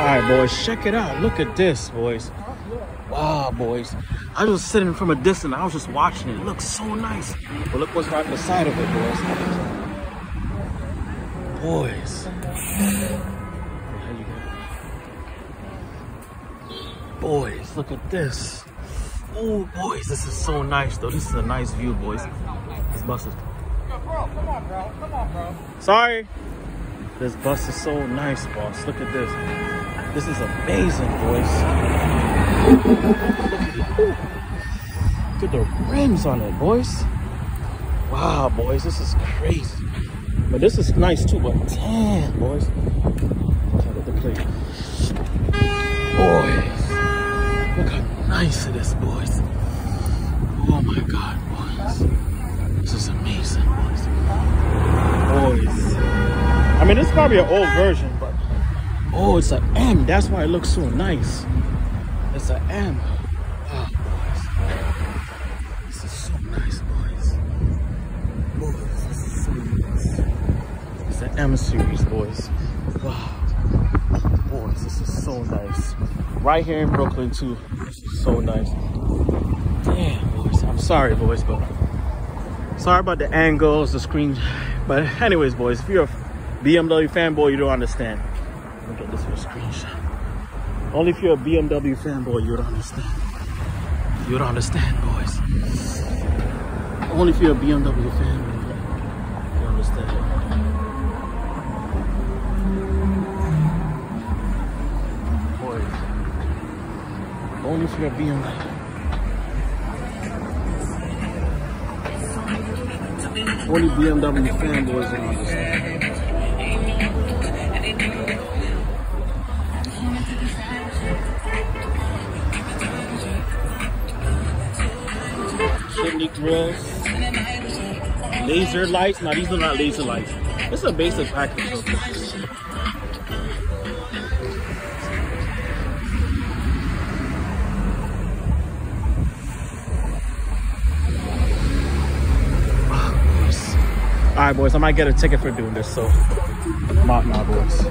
All right, boys, check it out. Look at this, boys. Wow, boys. I was sitting from a distance. I was just watching it. It looks so nice. But look what's right beside of it, boys. Boys. Boys, look at this. Oh, boys, this is so nice, though. This is a nice view, boys. This bus is... Sorry. This bus is so nice, boss. Look at this. This is amazing, boys. Look at the rims on it, boys. Wow, boys, this is crazy. But this is nice too, but damn, boys. Boys, look how nice it is, boys. Oh my God, boys. This is amazing, I mean, this is probably an old version, but oh, it's an M. That's why it looks so nice. It's an M. Wow, boys. This is so nice, boys. Boys, this is so nice. It's an M series, boys. Wow. Boys, this is so nice. Right here in Brooklyn, too. This is so nice. Damn, boys. I'm sorry, boys, but sorry about the angles, the screen. But anyways, boys, if you're a BMW fanboy, you don't understand. Let me get this for a screenshot. Only if you're a BMW fanboy, you don't understand. You don't understand, boys. Only if you're a BMW fanboy, you understand. Boys. Only if you're a BMW. Only BMW fanboys will understand. Grills, laser lights. Now these are not laser lights. It's a basic package. All right, boys, I might get a ticket for doing this, so I'm out now, boys.